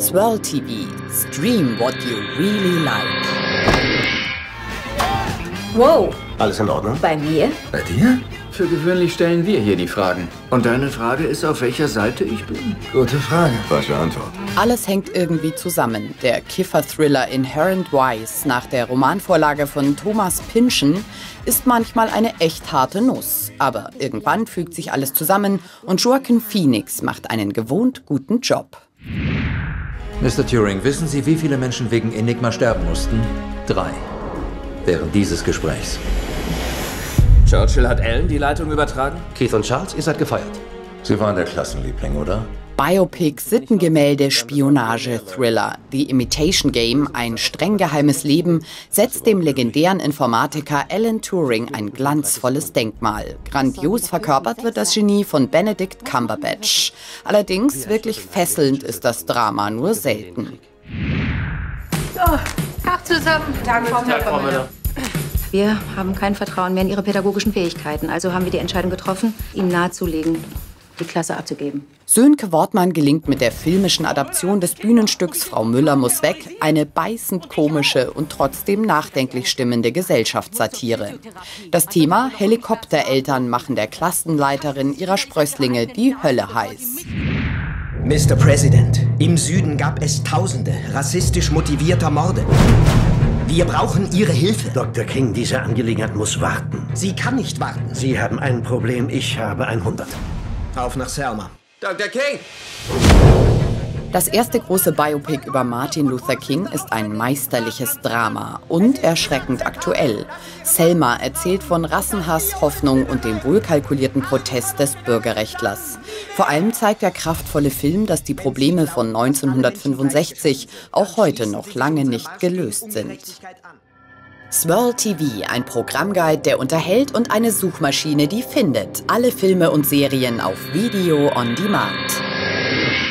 Swirl TV. Stream what you really like. Wow, Alles in Ordnung? bei mir? Bei dir? Für gewöhnlich stellen wir hier die Fragen. Und deine Frage ist, auf welcher Seite ich bin? Gute Frage. Falsche Antwort. Alles hängt irgendwie zusammen. Der Kiffer-Thriller Inherent Wise nach der Romanvorlage von Thomas Pynchon ist manchmal eine echt harte Nuss. Aber irgendwann fügt sich alles zusammen und Joaquin Phoenix macht einen gewohnt guten Job. Mr. Turing, wissen Sie, wie viele Menschen wegen Enigma sterben mussten? Drei. Während dieses Gesprächs. Churchill hat Ellen die Leitung übertragen? Keith und Charles, ihr seid gefeiert. Sie waren der Klassenliebling, oder? Biopic, Sittengemälde, Spionage, Thriller. The Imitation Game, ein streng geheimes Leben, setzt dem legendären Informatiker Alan Turing ein glanzvolles Denkmal. Grandios verkörpert wird das Genie von Benedict Cumberbatch. Allerdings wirklich fesselnd ist das Drama nur selten. Tag zusammen. Tag, Frau Müller. Wir haben kein Vertrauen mehr in Ihre pädagogischen Fähigkeiten. Also haben wir die Entscheidung getroffen, Ihnen nahezulegen, die Klasse abzugeben. Sönke Wortmann gelingt mit der filmischen Adaption des Bühnenstücks Frau Müller muss weg eine beißend komische und trotzdem nachdenklich stimmende Gesellschaftssatire. Das Thema Helikoptereltern machen der Klassenleiterin ihrer Sprösslinge die Hölle heiß. Mr. President, im Süden gab es Tausende rassistisch motivierter Morde. Wir brauchen Ihre Hilfe. Dr. King, diese Angelegenheit muss warten. Sie kann nicht warten. Sie haben ein Problem, ich habe ein Hundert. Auf nach Selma. Dr. King! Das erste große Biopic über Martin Luther King ist ein meisterliches Drama und erschreckend aktuell. Selma erzählt von Rassenhass, Hoffnung und dem wohlkalkulierten Protest des Bürgerrechtlers. Vor allem zeigt der kraftvolle Film, dass die Probleme von 1965 auch heute noch lange nicht gelöst sind. Swirl TV, ein Programmguide, der unterhält und eine Suchmaschine, die findet alle Filme und Serien auf Video on Demand.